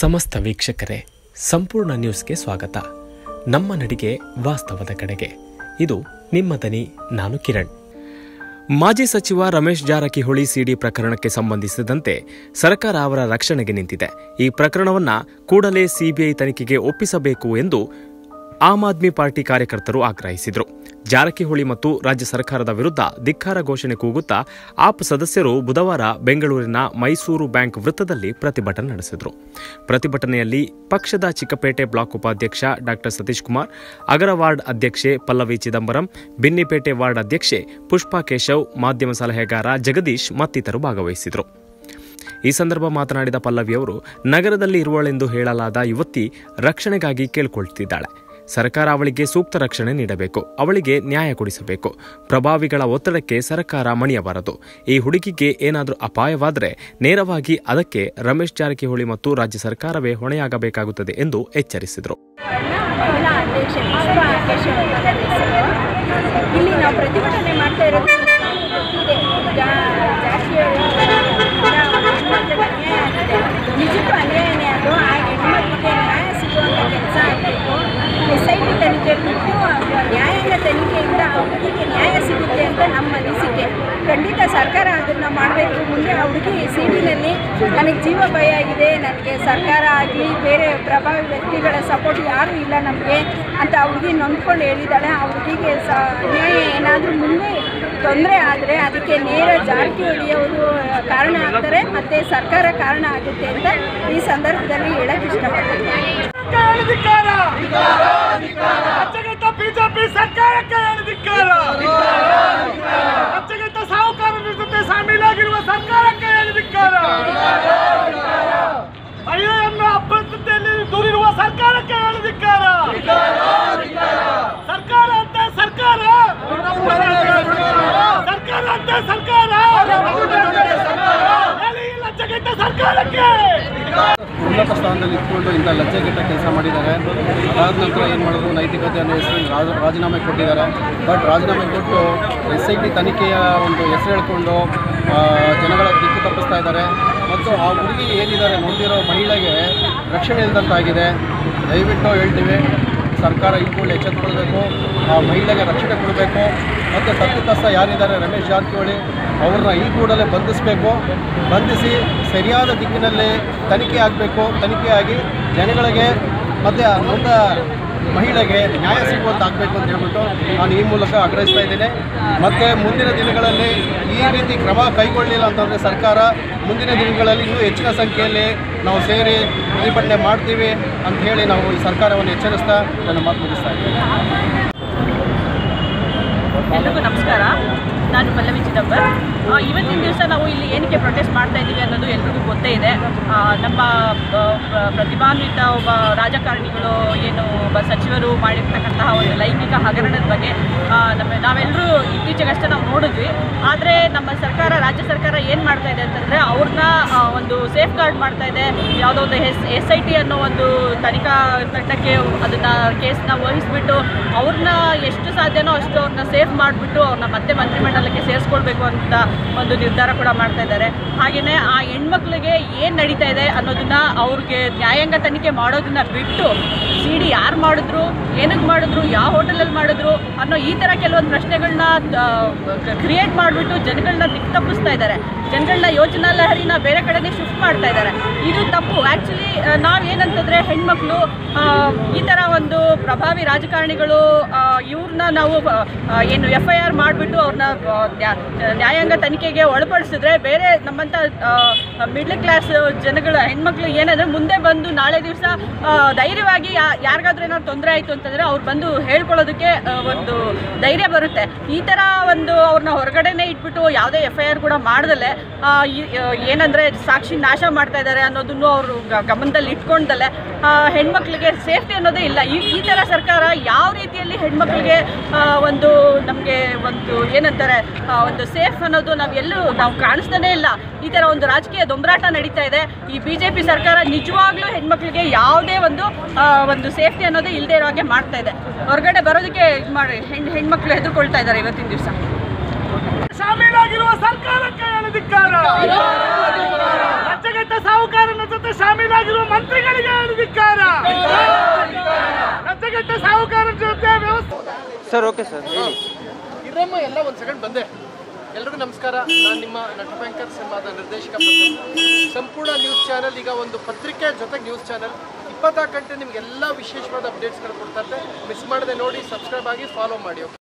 ಸಮಸ್ತ ವೀಕ್ಷಕರೇ, ಸಂಪೂರ್ಣ ನ್ಯೂಸ್ಗೆ ಸ್ವಾಗತ. ನಮ್ಮ ನಡಿಗೆ ವಾಸ್ತವದ ಕಡೆಗೆ. ಇದು ನಿಮ್ಮ ದನಿ, ನಾನು ಕಿರಣ್. ಮಾಜಿ ಸಚಿವ ರಮೇಶ್ ಜಾರಕಿಹೊಳಿ ಸಿಡಿ ಪ್ರಕರಣಕ್ಕೆ ಸಂಬಂಧಿಸಿದಂತೆ ಸರ್ಕಾರ ಅವರ ರಕ್ಷಣೆಗೆ ನಿಂತಿದೆ. ಈ ಪ್ರಕರಣವನ್ನು ಕೂಡಲೇ ಸಿಬಿಐ ತನಿಖೆಗೆ ಒಪ್ಪಿಸಬೇಕು ಎಂದು ಆಮ್ ಆದ್ಮಿ ಪಾರ್ಟಿ ಕಾರ್ಯಕರ್ತರು ಆಗ್ರಹಿಸಿದರು. ಜಾರಕಿಹೊಳಿ ಮತ್ತು ರಾಜ್ಯ ಸರ್ಕಾರದ ವಿರುದ್ಧ ಧಿಕ್ಕಾರ ಘೋಷಣೆ ಕೂಗುತ್ತಾ ಆಪ್ ಸದಸ್ಯರು ಬುಧವಾರ ಬೆಂಗಳೂರಿನ ಮೈಸೂರು ಬ್ಯಾಂಕ್ ವೃತ್ತದಲ್ಲಿ ಪ್ರತಿಭಟನೆ ನಡೆಸಿದರು. ಪ್ರತಿಭಟನೆಯಲ್ಲಿ ಪಕ್ಷದ ಚಿಕ್ಕಪೇಟೆ ಬ್ಲಾಕ್ ಉಪಾಧ್ಯಕ್ಷ ಡಾ ಸತೀಶ್ ಕುಮಾರ್, ಅಗರ ವಾರ್ಡ್ ಅಧ್ಯಕ್ಷೆ ಪಲ್ಲವಿ ಚಿದಂಬರಂ, ಬಿನ್ನಿಪೇಟೆ ವಾರ್ಡ್ ಅಧ್ಯಕ್ಷೆ ಪುಷ್ಪಾ ಕೇಶವ್, ಮಾಧ್ಯಮ ಸಲಹೆಗಾರ ಜಗದೀಶ್ ಮತ್ತಿತರರು ಭಾಗವಹಿಸಿದರು. ಈ ಸಂದರ್ಭ ಮಾತನಾಡಿದ ಪಲ್ಲವಿಯವರು ನಗರದಲ್ಲಿ ಇರುವಳೆಂದು ಹೇಳಲಾದ ಯುವತಿ ರಕ್ಷಣೆಗಾಗಿ ಕೇಳಿಕೊಳ್ತಿದ್ದಾಳೆ. ಸರ್ಕಾರ ಅವಳಿಗೆ ಸೂಕ್ತ ರಕ್ಷಣೆ ನೀಡಬೇಕು, ಅವಳಿಗೆ ನ್ಯಾಯ ಕೊಡಿಸಬೇಕು. ಪ್ರಭಾವಿಗಳ ಒತ್ತಡಕ್ಕೆ ಸರ್ಕಾರ ಮಣಿಯಬಾರದು. ಈ ಹುಡುಗಿಗೆ ಏನಾದರೂ ಅಪಾಯವಾದರೆ ನೇರವಾಗಿ ಅದಕ್ಕೆ ರಮೇಶ್ ಜಾರಕಿಹೊಳಿ ಮತ್ತು ರಾಜ್ಯ ಸರ್ಕಾರವೇ ಹೊಣೆಯಾಗಬೇಕಾಗುತ್ತದೆ ಎಂದು ಎಚ್ಚರಿಸಿದರು. ಇಲ್ಲಿ ನಾವು ಪ್ರತಿಭಟನೆ ಮಾಡ್ತಾ ಇರೋದು ಗೊತ್ತಿದೆ ಈಗ ಜಾತಿಯಲ್ಲಿ ಹೆಣ್ಮಕ್ಳಿಗೆ ಅನ್ಯಾಯ ಆಗಿದೆ ನಿಜಕ್ಕೂ ಅನ್ಯಾಯನೇ ಅದು ಆ ಹೆಣ್ಮಕ್ಳಿಗೆ ನ್ಯಾಯ ಸಿಗುವಂಥ ಕೆಲಸ ಆಗಬೇಕು ಎಸ್ ಐ ಟಿ ತನಿಖೆ ಬಿಟ್ಟು ನ್ಯಾಯಾಂಗ ತನಿಖೆಯಿಂದ ಆ ಹುಡುಗಿಗೆ ನ್ಯಾಯ ಸಿಗುತ್ತೆ ಅಂತ ನಮ್ಮ ಅನಿಸಿಕೆ ಖಂಡಿತ ಸರ್ಕಾರ ಅದನ್ನು ಮಾಡಬೇಕು. ಮುಂದೆ ಹುಡುಗಿ ಸಿಟಿನಲ್ಲಿ ನನಗೆ ಜೀವ ಭಯ ಆಗಿದೆ. ನನಗೆ ಸರ್ಕಾರ ಆಗಲಿ, ಬೇರೆ ಪ್ರಭಾವಿ ವ್ಯಕ್ತಿಗಳ ಸಪೋರ್ಟ್ ಯಾರೂ ಇಲ್ಲ ನಮಗೆ ಅಂತ ಹುಡುಗಿ ನೊಂದ್ಕೊಂಡು ಹೇಳಿದ್ದಾಳೆ ಆ ಹುಡುಗಿಗೆ ಸ, ನ್ಯಾಯ ಏನಾದರೂ ಮುಂದೆ ತೊಂದರೆ ಆದರೆ ಅದಕ್ಕೆ ನೇರ ಜಾರಕಿಹೊಳಿಯವರು ಕಾರಣ ಆಗ್ತಾರೆ. ಮತ್ತು ಸರ್ಕಾರ ಕಾರಣ ಆಗುತ್ತೆ ಅಂತ ಈ ಸಂದರ್ಭದಲ್ಲಿ ಹೇಳಕ್ಕೆ ಇಷ್ಟಪಡ್ತೀನಿ. ಸರ್ಕಾರಕ್ಕೆ ಏನು ಧಿಕ್ಕಾರ ಅಚ್ಚಗಟ್ಟ ಸಾಹುಕಾರರ ಜೊತೆ ಶಾಮೀಲಾಗಿರುವ ಸರ್ಕಾರಕ್ಕೆ ಏನು ಧಿಕ್ಕಾರ ಮಹಿಳೆಯನ್ನು ಅಪ್ರಸ್ತುತಿಯಲ್ಲಿ ದೂರಿರುವ ಸರ್ಕಾರಕ್ಕೆ ಏನು ಧಿಕ್ಕಾರ ಸರ್ಕಾರ ಅಂತ ಸರ್ಕಾರ ಸರ್ಕಾರ ಅಂತ ಸರ್ಕಾರ ಹೇಳಿ ಈ ಲಜ್ಜೆಗೆಟ್ಟ ಸರ್ಕಾರಕ್ಕೆ ಉನ್ನತ ಸ್ಥಾನದಲ್ಲಿ ಇಟ್ಕೊಂಡು ಇಂಥ ಲಜ್ಜೆಗೆಟ್ಟ ಕೆಲಸ ಮಾಡಿದ್ದಾರೆ. ಅದಾದ ನಂತರ ಏನು ಮಾಡಿದ್ರು ನೈತಿಕತೆ ಅನ್ನೋ ರಾಜೀನಾಮೆ ಕೊಟ್ಟಿದ್ದಾರೆ. ಬಟ್ ರಾಜೀನಾಮೆ ಕೊಟ್ಟು ಎಸ್ ಐ ಟಿ ತನಿಖೆಯ ಒಂದು ಹೆಸರು ಹೇಳ್ಕೊಂಡು ಜನಗಳ ದಿಕ್ಕು ತಪ್ಪಿಸ್ತಾ ಇದ್ದಾರೆ. ಮತ್ತು ಆ ಹುಡುಗಿ ಏನಿದ್ದಾರೆ? ನೋಡಿರೋ ಮಹಿಳೆಗೆ ರಕ್ಷಣೆ ಇಲ್ಲದಂತಾಗಿದೆ ದಯವಿಟ್ಟು ಹೇಳ್ತೀವಿ. ಸರ್ಕಾರ ಈ ಕೂಡಲೇ ಆ, ಮಹಿಳೆಗೆ ರಕ್ಷಣೆ ಕೊಡಬೇಕು, ಮತ್ತು ತಪ್ಪಿತಸ್ಥ ಯಾರಿದ್ದಾರೆ ರಮೇಶ್ ಜಾರಕಿಹೊಳಿ ಅವ್ರನ್ನ ಈ ಕೂಡಲೇ ಬಂಧಿಸಬೇಕು, ಬಂಧಿಸಿ ಸರಿಯಾದ ದಿಕ್ಕಿನಲ್ಲಿ ತನಿಖೆ ಆಗಬೇಕು, ತನಿಖೆ ಆಗಿ ಜನಗಳಿಗೆ ಮತ್ತು ಆ ಮಹಿಳೆಗೆ ನ್ಯಾಯ ಸಿಗುವಂತಾಗಬೇಕು ಅಂತ ಹೇಳ್ಬಿಟ್ಟು ನಾನು ಈ ಮೂಲಕ ಆಗ್ರಹಿಸ್ತಾ ಇದ್ದೇನೆ. ಮತ್ತು ಮುಂದಿನ ದಿನಗಳಲ್ಲಿ ಈ ರೀತಿ ಕ್ರಮ ಕೈಗೊಳ್ಳಲಿಲ್ಲ ಅಂತಂದರೆ ಸರ್ಕಾರ ಮುಂದಿನ ದಿನಗಳಲ್ಲಿ ಇನ್ನೂ ಹೆಚ್ಚಿನ ಸಂಖ್ಯೆಯಲ್ಲಿ ನಾವು ಸೇರಿ ಪ್ರತಿಭಟನೆ ಮಾಡ್ತೀವಿ ಅಂತ ಹೇಳಿ ನಾವು ಈ ಸರ್ಕಾರವನ್ನು ಎಚ್ಚರಿಸ್ತಾ ನನ್ನ ಮಾತು ಮುಗಿಸ್ತಾ ಇದ್ದೇನೆ. ಎಲ್ರಿಗೂ ನಮಸ್ಕಾರ. ನಾನು ಪಲ್ಲವಿ ಚಿದಂಬರ್. ಇವತ್ತಿನ ದಿವಸ ನಾವು ಇಲ್ಲಿ ಏನಕ್ಕೆ ಪ್ರೊಟೆಸ್ಟ್ ಮಾಡ್ತಾ ಇದ್ದೀವಿ ಅನ್ನೋದು ಎಲ್ರಿಗೂ ಗೊತ್ತೇ ಇದೆ. ನಮ್ಮ ಪ್ರತಿಭಾನ್ವಿತ ಒಬ್ಬ ರಾಜಕಾರಣಿಗಳು ಏನು ಸಚಿವರು ಮಾಡಿರ್ತಕ್ಕಂತಹ ಒಂದು ಲೈಂಗಿಕ ಹಗರಣದ ಬಗ್ಗೆ ನಮ್ಮ ನಾವೆಲ್ಲರೂ ಇತ್ತೀಚೆಗಷ್ಟೇ ನಾವು ನೋಡಿದ್ವಿ. ಆದರೆ ನಮ್ಮ ಸರ್ಕಾರ, ರಾಜ್ಯ ಸರ್ಕಾರ ಏನು ಮಾಡ್ತಾ ಇದೆ ಅಂತಂದರೆ ಅವ್ರನ್ನ ಒಂದು ಸೇಫ್ ಗಾರ್ಡ್ ಮಾಡ್ತಾ ಇದೆ. ಯಾವುದೋ ಒಂದು ಎಸ್ ಎಸ್ ಐ ಟಿ ಅನ್ನೋ ಒಂದು ತನಿಖಾ ತಂಡಕ್ಕೆ ಅದನ್ನು ಕೇಸನ್ನ ವಹಿಸಿಬಿಟ್ಟು ಅವ್ರನ್ನ ಎಷ್ಟು ಸಾಧ್ಯನೋ ಅಷ್ಟು ಅವ್ರನ್ನ ಸೇಫ್ ಮಾಡಿಬಿಟ್ಟು ಅವ್ರನ್ನ ಮತ್ತೆ ಮಂತ್ರಿಮಂಡಲಕ್ಕೆ ಸೇರಿಸ್ಕೊಳ್ಬೇಕು ಅಂತ ಒಂದು ನಿರ್ಧಾರ ಕೂಡ ಮಾಡ್ತಾ ಇದ್ದಾರೆ. ಹಾಗೆಯೇ ಆ ಹೆಣ್ಮಕ್ಳಿಗೆ ಏನು ನಡೀತಾ ಇದೆ ಅನ್ನೋದನ್ನು ಅವ್ರಿಗೆ ನ್ಯಾಯಾಂಗ ತನಿಖೆ ಮಾಡೋದನ್ನ ಬಿಟ್ಟು ಸಿ ಡಿ ಯಾರು ಮಾಡಿದ್ರು ಏನಕ್ಕೆ ಮಾಡಿದ್ರು, ಯಾವ ಹೋಟೆಲಲ್ಲಿ ಮಾಡಿದ್ರು ಅನ್ನೋ ಈ ಥರ ಕೆಲವೊಂದು ಪ್ರಶ್ನೆಗಳನ್ನ ಕ್ರಿಯೇಟ್ ಮಾಡಿಬಿಟ್ಟು ಜನಗಳನ್ನ ದಿಕ್ಕು ತಪ್ಪಿಸ್ತಾ ಇದ್ದಾರೆ. ಜನಗಳನ್ನ ಯೋಜನಾ ಲಹರಿನ ಬೇರೆ ಕಡೆನೇ ಶಿಫ್ಟ್ ಮಾಡ್ತಾ ಇದ್ದಾರೆ. ಇದು ತಪ್ಪು. ಆ್ಯಕ್ಚುಲಿ ನಾವೇನಂತಂದರೆ ಹೆಣ್ಮಕ್ಳು ಈ ಥರ ಒಂದು ಪ್ರಭಾವಿ ರಾಜಕಾರಣಿಗಳು ಇವ್ರನ್ನ ನಾವು ಏನು ಎಫ್ ಐ ಆರ್ ಮಾಡಿಬಿಟ್ಟು ಅವ್ರನ್ನ ನ್ಯಾಯಾಂಗ ತನಿಖೆಗೆ ಒಳಪಡಿಸಿದ್ರೆ ಬೇರೆ ನಮ್ಮಂಥ ಮಿಡ್ಲ್ ಕ್ಲಾಸ್ ಜನಗಳ, ಹೆಣ್ಮಕ್ಳು ಏನಂದರೆ ಮುಂದೆ ಬಂದು ನಾಳೆ ದಿವಸ ಧೈರ್ಯವಾಗಿ ಯಾರಿಗಾದ್ರೂ ಏನಾದ್ರು ತೊಂದರೆ ಆಯಿತು ಅಂತಂದರೆ ಅವ್ರು ಬಂದು ಹೇಳ್ಕೊಳ್ಳೋದಕ್ಕೆ ಒಂದು ಧೈರ್ಯ ಬರುತ್ತೆ. ಈ ಥರ ಒಂದು ಅವ್ರನ್ನ ಹೊರಗಡೆನೇ ಇಟ್ಬಿಟ್ಟು ಯಾವುದೇ ಎಫ್ ಐ ಆರ್ ಕೂಡ ಮಾಡ್ದಲೆ ಏನಂದ್ರೆ ಸಾಕ್ಷಿ ನಾಶ ಮಾಡ್ತಾ ಇದ್ದಾರೆ ಅನ್ನೋದನ್ನು ಅವರು ಗಮನದಲ್ಲಿ ಇಟ್ಕೊಂಡಲ್ಲೇ ಹೆಣ್ಮಕ್ಳಿಗೆ ಸೇಫ್ಟಿ ಅನ್ನೋದೇ ಇಲ್ಲ. ಈ ಈ ಥರ ಸರ್ಕಾರ ಯಾವ ರೀತಿಯಲ್ಲಿ ಹೆಣ್ಮಕ್ಳಿಗೆ ಒಂದು ನಮಗೆ ಒಂದು ಏನಂತಾರೆ ಒಂದು ಸೇಫ್ ಅನ್ನೋದು ನಾವು ಎಲ್ಲೂ ನಾವು ಕಾಣಿಸ್ತಾನೆ ಇಲ್ಲ. ಈ ಥರ ಒಂದು ರಾಜಕೀಯ ದೊಂಬರಾಟ ನಡೀತಾ ಇದೆ. ಈ ಬಿ ಜೆ ಪಿ ಸರ್ಕಾರ ನಿಜವಾಗ್ಲೂ ಹೆಣ್ಮಕ್ಳಿಗೆ ಯಾವುದೇ ಒಂದು ಒಂದು ಸೇಫ್ಟಿ ಅನ್ನೋದೇ ಇಲ್ಲದೆ ಇರೋ ಹಾಗೆ ಮಾಡ್ತಾ ಇದೆ. ಹೊರಗಡೆ ಬರೋದಕ್ಕೆ ಇದು ಮಾಡಿ ಹೆಣ್ಣು ಹೆಣ್ಮಕ್ಳು ಹೆದರ್ಕೊಳ್ತಾ ಇದ್ದಾರೆ ಇವತ್ತಿನ ದಿವಸ. ಶಾಮೀಲಾಗಿರುವ ಸರ್ಕಾರಕ್ಕೆ ಏನು ಧಿಕ್ಕಾರ. ರಾಜ್ಯಗಟ್ಟ ಸಾಹುಕಾರನ ಜೊತೆ ಶಾಮೀಲಾಗಿರುವ ಆಗಿರುವ ಮಂತ್ರಿಗಳಿಗೆ ಧಿಕ್ಕಾರ. ಲಜ್ಜೆಗೆಟ್ಟ ಸಾಹುಕಾರನ ಜೊತೆ ವ್ಯವಸ್ಥೆ ಸರ್ ಓಕೆ ಸರ್. ಇರಮ್ಮ ಎಲ್ಲ ಒಂದು ಸೆಕೆಂಡ್ ಬಂದೆ. ಎಲ್ರಿಗೂ ನಮಸ್ಕಾರ. ನಾನು ನಿಮ್ಮ ನಟ ಬ್ಯಾಂಕರ್ ಸಿನಿಮಾದ ನಿರ್ದೇಶಕ. ಸಂಪೂರ್ಣ ನ್ಯೂಸ್ ಚಾನೆಲ್ ಈಗ ಒಂದು ಪತ್ರಿಕೆ ಜೊತೆಗೆ ನ್ಯೂಸ್ ಚಾನೆಲ್ ಇಪ್ಪತ್ತಾರು ಗಂಟೆ ನಿಮಗೆಲ್ಲ ವಿಶೇಷವಾದ ಅಪ್ಡೇಟ್ಸ್ಗಳು ಕೊಡ್ತಾರೆ ಮಿಸ್ ಮಾಡದೆ ನೋಡಿ ಸಬ್ಸ್ಕ್ರೈಬ್ ಆಗಿ ಫಾಲೋ ಮಾಡಿ